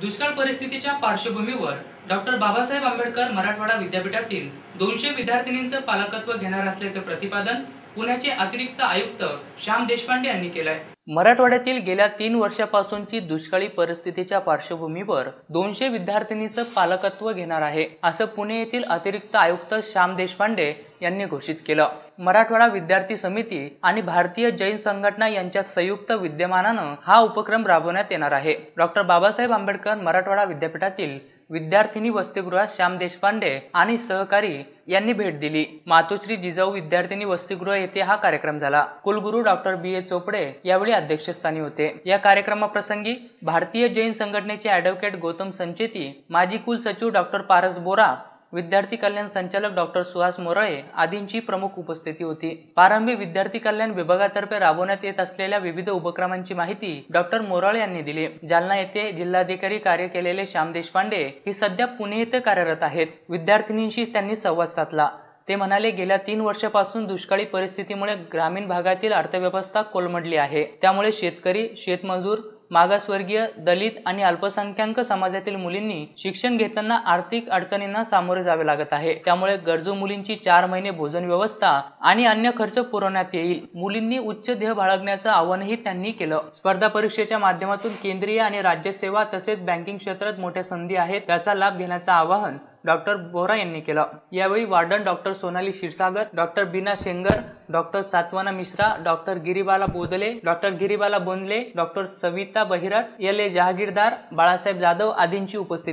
दुष्काळ परिस्थितीच्या पार्श्वभूमीवर डॉक्टर बाबासाहेब आंबेडकर मराठवाडा विद्यापीठातील दोनशे विद्यार्थिनींचं पालकत्व घेणार असल्याचं प्रतिपादन पुण्याचे अतिरिक्त आयुक्त श्याम देशपांडे यांनी केलंय. मराठवाड्यातील गेल्या तीन वर्षापासूनची दुष्काळी परिस्थितीच्या पार्श्वभूमीवर दोनशे विद्यार्थिनीचं पालकत्व घेणार आहे असं पुणे येथील अतिरिक्त आयुक्त श्याम देशपांडे यांनी घोषित केलं. मराठवाडा विद्यार्थी समिती आणि भारतीय जैन संघटना यांच्या संयुक्त विद्यमानानं हा उपक्रम राबवण्यात येणार आहे. डॉक्टर बाबासाहेब आंबेडकर मराठवाडा विद्यापीठातील विद्यार्थिनी वसतिगृहात श्याम देशपांडे आणि सहकारी यांनी भेट दिली. मातोश्री जिजाऊ विद्यार्थिनी वसतिगृह येथे हा कार्यक्रम झाला. कुलगुरू डॉक्टर बी ए चोपडे यावेळी अध्यक्षस्थानी होते. या कार्यक्रमाप्रसंगी भारतीय जैन संघटनेचे ॲडव्होकेट गौतम संचेती माजी कुलसचिव डॉक्टर पारस बोरा विद्यार्थी कल्याण संचालक डॉक्टर सुहास मोरळे आदींची प्रमुख उपस्थिती होती. प्रारंभी विद्यार्थी कल्याण विभागातर्फे राबवण्यात येत असलेल्या विविध उपक्रमांची माहिती डॉक्टर मोराळे यांनी दिली. जालना येथे जिल्हाधिकारी कार्य केलेले श्याम देशपांडे हे सध्या पुणे येथे कार्यरत आहेत. विद्यार्थिनींशी त्यांनी संवाद साधला. ते म्हणाले गेल्या तीन वर्षापासून दुष्काळी परिस्थितीमुळे ग्रामीण भागातील अर्थव्यवस्था कोलमडली आहे. त्यामुळे शेतकरी शेतमजूर मागासवर्गीय दलित आणि अल्पसंख्याक समाजातील मुलींनी शिक्षण घेताना आर्थिक अडचणींना सामोरे जावे लागत आहे. त्यामुळे गरजू मुलींची चार महिने भोजन व्यवस्था आणि अन्य खर्च पुरवण्यात येईल. मुलींनी उच्च ध्येय बाळगण्याचं आवाहनही त्यांनी केलं. स्पर्धा परीक्षेच्या माध्यमातून केंद्रीय आणि राज्य सेवा तसेच बँकिंग क्षेत्रात मोठ्या संधी आहेत. त्याचा लाभ घेण्याचं आवाहन डॉक्टर बोरा यांनी केलं. यावेळी warden doctor Sonali Kshirsagar doctor Beena Shengar doctor Satvana Mishra doctor Giribala Bodle doctor Giribala Bondle doctor Savita Bahirat L A Jahagirdar Balasaheb Jadhav आदींची उपस्थिती.